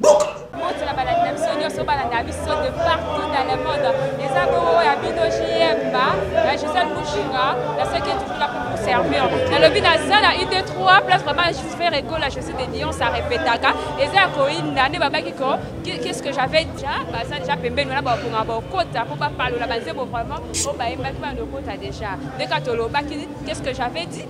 boucle mbote na balandi na biso nyonso balanda biso de partout dans le monde eza bongo ya bino jmba na gisel mushinga na soki etuka pour vous servir nalobi naza na ide 3 place vraiment jfer egola je suis de lyon sa repetaka eza ya koyinda nde babaki ko qu'est-ce que j'avais déjà baza déjà pembeni wana bakonga bakota mpo bapalola banzembo vraiment oyo bayembaki bana okota déjà ndeka tolobaki qu'est-ce que j'avais dit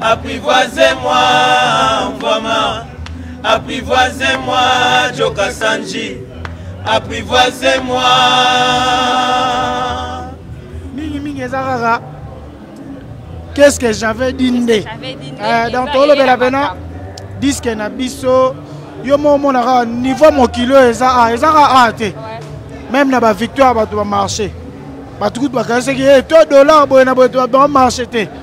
Apprivoisez-moi, vraiment. Apprivoisez-moi, Joka Sanji. Apprivoisez-moi. Mingi mingi eza kaka. Qu'est-ce que j'avais dit nde? Eh, donc tolobela pena disque na biso yo moko omonaka niveau mokili oyo eza a eza ka a te meme na bavictoire bato bamarche bato kutu bakanisaki e eh, to dollar boye na boye to bamarche te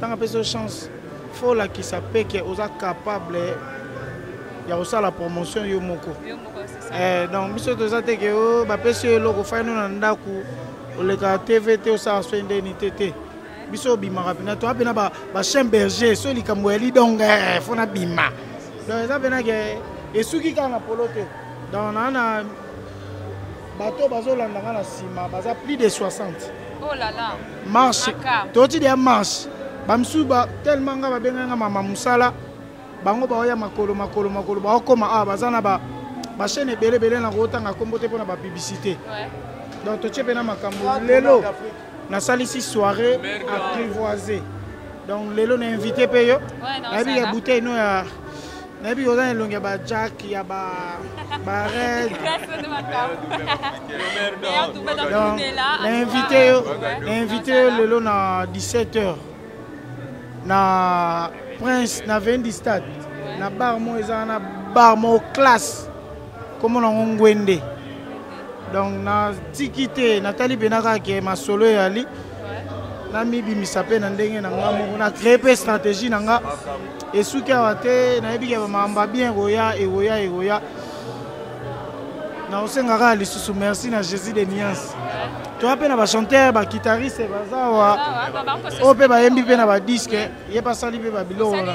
tanga peso chance faut lakisa pe que oza capable ya kosala promotion yo moko eh, donc biso toza te ke oh, bapesi yo eloko faino na ndako oleka tv te osala soki ndeni te te biso obimaka mpena toa mpena bachaine berger soki likambo ya lidonge eh, fo nabima donc eza mpena ke esuki kaka na polo te donc naa na bato bazolanda nga na nsima baza plus de 60 Oh là là. Marche. Toti dia marche. Ba misusu ba tellement nga babenga nga mama musala. Bango baoya makolo makolo makolo baokoma awa baza na ba ba chaîne ebele ebele na kotanga nkombo te mpo na ba publicité. Ouais. Donc totie mpe na makambo lelo nasalisi soirée apprivoisée. Donc lelo na invité mpe yo. Ouais, non, nayebi ça ya va. bouteille no ya nayebi oza na elongi ya ba jack ya ba ba red donc nainvite yo nainvite yo lelo na 17 heures na prince na vendi stade na bar moko eza wana bar moko classe Kombo na ngo Ngwende. Donc na tiki te, natali pena kaka ke masolo eyali. Namibimisa pe na ndenge na nga moko, na créer pe stratégie na nga. Esuki awa te, nayebi ke ba mamba bien ekoya, ekoya, ekoya. nakosenga kaka lisusu merci na jésus de niance toya mpe na bachanteur bakitariste baza wa oyo mpe bayembi mpe na badiske ye basali mpe babiloko wana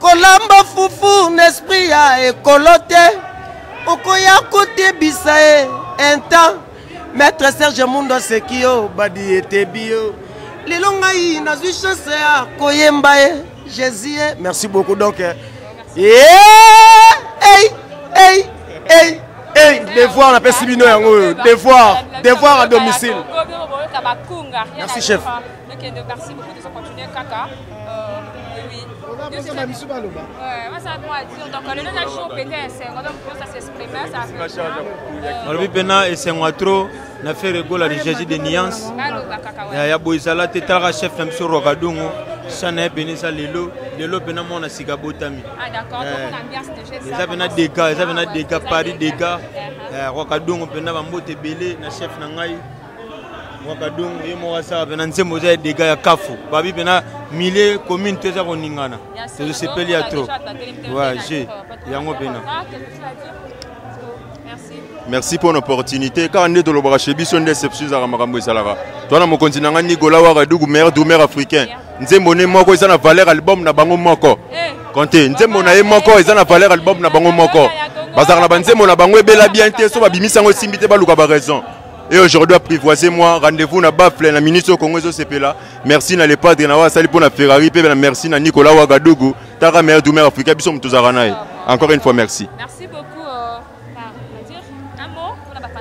kolamba fufu na esprit ya ekolo te okoya kotebisa ye intan maître serge mundo aseki yo badi etebi yo lelo ngai nazwi chance ya koyemba ye jésus ye merci beaucoup donc eh, yeah! hey, hey, hey, hey, devoir napesi bino yango oyo devoir devoir à domicile merci chef nakende merci beaucoup tozo continue kaka ozapesana bisu baloba basala mwa dur donc lelo na jour pete ya esengo donc posa s'exprime alobi mpena esengo ya trop na faire egola de jésus de niance ya boye ezala te talaka chef na biso rokadungu chant na ye mpena eza lelo lelo mpena mwana sika botami eza mpena dega eza mpena dega paris dega rokadungu mpena bambote ebele na chef na ngai mwakadongo ye moko asala mpena nzembo eza ya dega ya kafu babi mpena milieu commune to eza koningana tozosepeli ya trop wa je yango mpena ah, merci mpo na opportunité kaka nde tolobaka chez biso nde exception ezalaka makambo ezalaka twana mokonzi na ngai nigola wagadugu maire du maire africain nzembo ne moko eza na valeur album na bango moko eh. konte nzembo na ye moko eza na valeur album na bango moko bazalaka na banzembo na bango ebela bien te so babimisi yango esimbi te baluka baraison et aujourd'hui apprivoiser moi rendez-vous na bafle na ministre congo ezosepela merci na le padre na oyo asali mpo na ferrari mpe na merci na nicolas wagadugu taka meilleur du maire africain biso moto tozalaka na ye encore une fois merci, merci beaucoup, euh,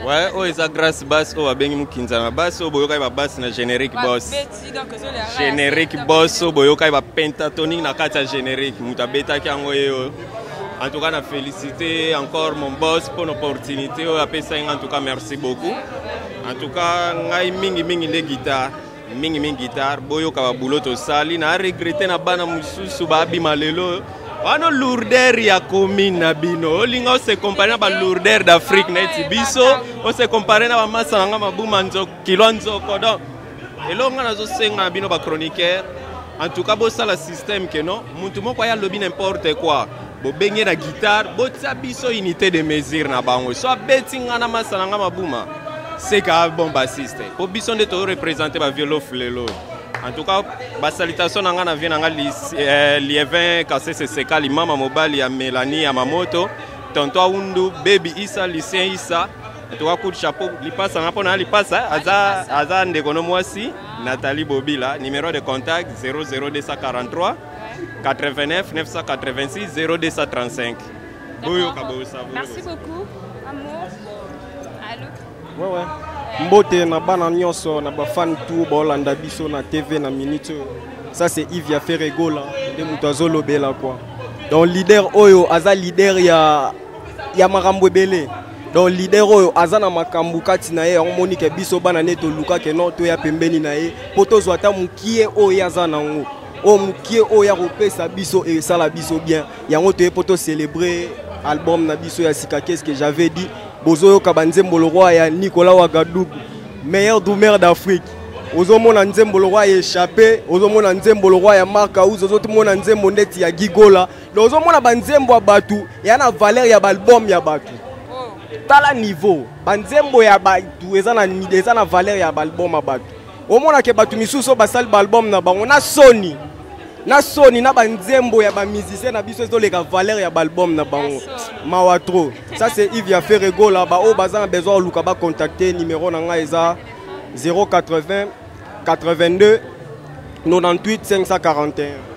ouais, oyo eza grace bas oyo babengi mokinza na bas oyo boyokaki babasi na générique bos generique boso boyokaki ba pentatonique na kati ya generique moto abetaki yango ye oyo en tout cas na félicité encore mon boss mpo na opportunité oyo apesaki nga en tout cas merci beaucoup en tout cas ngai mingi mingi nde guitare mingi mingi guitare boyoka babulo tosali na regrete na bana mosusu babima lelo wana lourder ya commune na bino olinga ose compare na balourder d'afrique neti biso ose compare na bamasa na nga mabuma kilo nzoko donc eloko ngai nazosenga bino bachroniqueur en tout cas bosala système ke non motu moko aya alobi n'importe quoi bobenge na guitare botia biso unité de mesure na bango so abeti ngai na masa na ngai mabuma seka bon bassiste mpo biso nde torepresente baviolo flelo en tout cas basalitation na ngai na vie na ngai eh, lievin kasese sekali mama mobali ya melanie ya mamoto tonto aundu bebi isa lucien isa toka coup de chapeau lipasa nga mpo na lipasa aza, aza ndeko no mwasi nathalie bobila numéro de contact 00243 89 986 0235 boyoka bosavoure merci beaucoup amour allo ouais, ouais. mbote na bana nyonso na bafane tour baolanda biso na tv na minute oyo ça c'est ivia ferregola nde moto azolobela quoi donc leader oyo aza leader ya, ya makambo ebele donc leader oyo aza na makambo kati na ye yango moni ke biso bana nde toluka ke non toya pembeni na ye mpo tozwa ata mokie oyo ye aza nango oyo mokie oyo ya kopesa biso esala biso bien yango toye mpo tocelebre album na biso ya sika qu'est-ce que j'avais dit bozoyoka banzembo lokwa ya nicolas wagadugu meilleur doumer d'afrique ozomona nzembo lokwa ya echappe ozomona nzembo lokwa ya mark house ozomona nzembo ndeti ya gigola donc ozomona banzembo ya bato eya na valeur ya baalbum ya bato tala niveau banzembo ya bato eza na, eza na valeur ya baalbum ya bato omonake bato misusu oyo basali baalbum na bango na soni na soni na banzembo ya bamusicien na biso ezoleka valeur ya baalbum na bango mawa trop ça c'est ive ya ferregola baoyo baza na besoin oluka bacontacte numero na ngai eza 080 82 98 541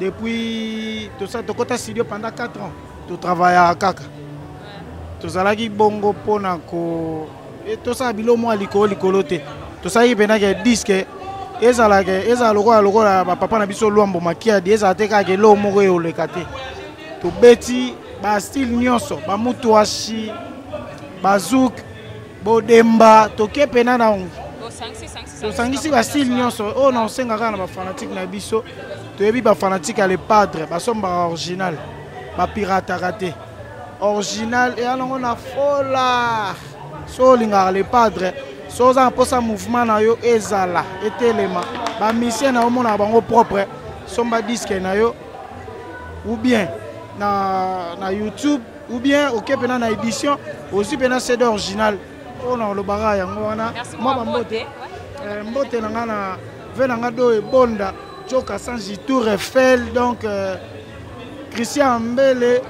depuis tosa tokota studio pendant 4 ans totravaillaka kaka tozalaki bongo mpo na ko e, tosala bilo mwa likolo likolo te tosalaki mpenake diske ezalaka ezala lokola lokola bapapa na biso lwambo makiadi ezala te kaka eloko moko eyoleka te tobeti bastile nyonso bamutuashi bazouk bodemba toke pena na yango tosangisi basile nyonso oyo oh, na osenga kaka na bafanatike na biso toyebi bafanatike ya le padre basombaka original bapirataka te original eya nango na fola so olingaka le padre so oza na mposa mouvement na yo ezala etelema bamisien na yo omonaka bango propre somba diske na yo ou bien na, na youtube ou bien oke mpena na édition ozwi mpena cd original oyo na olobaka yango wana mwa bambote eh, mbote na ngai na ve na ngai do ebonda joka sanji tour eiffel donc euh, christian mbele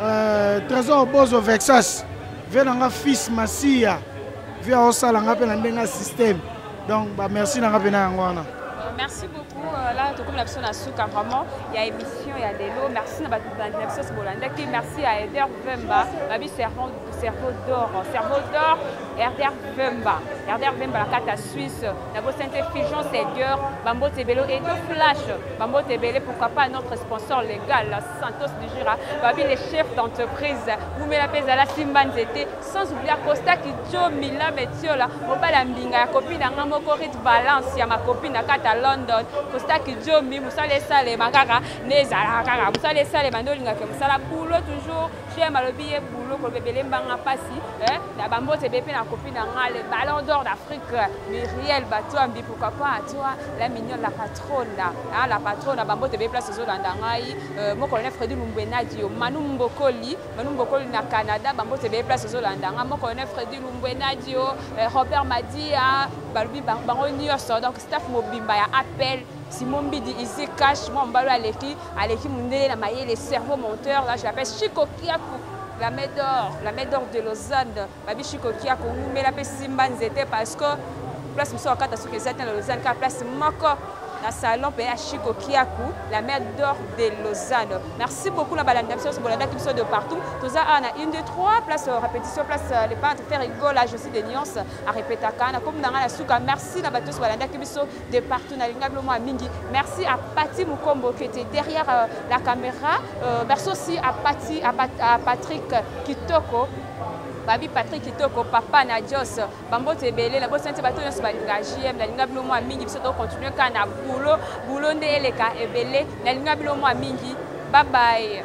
euh, trésor bozo vexas ve na ngai fils masiya vi aosala ngai mpe na ndenge ya système donc ba merci nanga pena yango wana merci beaucoup euh, là tokomi na biso na suka vraiment ya émission ya lelo merci na bato na biso osi bolandaki merci ya eder vemba babi cerveau cerveau d'or cerveau d'or erder vemba erder vemba na kati ya suisse na bosani te figeon segueur bambote ebele edo flash bambote ebele pourquoi pas notre sponsor légal Santos du Jura, Babi les chefs d'entreprise, Boumela Pezala Simba Nzete, sans oublier Costa Kidjo, Mila Metiola, Obala Mbinga, ya copine nanga moko Rit Balance, ya ma copine na kata London, Costa Kidjo, mi musala esale makaka, nezala kaka, musala esale mandolinga ke musala boulot toujours, chez malobi ye boulot ko bebele mbanga pasi, eh, na bambote bepe na copine nanga le ballon d'or d'Afrique, Muriel Batoambi, pourquoi pas à toi, la mignonne la patrona hein, la patrona bambote be place ezolanda ngai euh, mon colonel Freddy Lumbwe Nadio Manu Mbokoli Manu Mbokoli na Canada bambote be place ezolanda ngai mon colonel Freddy Lumbwe Nadio euh, Robert Madia balobi bango nyonso donc staff mobimba ya appel Simon Bidi ici cash moi mbalo aleki aleki mundele na mayele cerveau monteur là je l'appelle Chico Kiaku la main d'or la main d'or de Lausanne babishi kokia kowumela mpe simba nzete parce que place mosusu akata soki eza te na lausanne kaka place moko na salon mpe ya shiko kiaku la mère d'or de lausanne merci beaucoup na balandi na biso nyonso bolandaki biso de partout toza awa na une de trois place euh, répétition place euh, le peintre faire igola josi de nuance arepetaka nakomi na ngai na suka merci na bato nyonso balandaki biso de partout nalinga bino mwa mingi merci à pati mokombo qui était derrière euh, la caméra merci aussi à pati à patrick kitoko babi patrik kitoko papa na jos bamboto ebele na bosani te bato nyonso balinga jm nalinga bino mwa mingi biso tokontinue kaka na bulo bulo nde eleka ebele nalinga bino mwa mingi babaye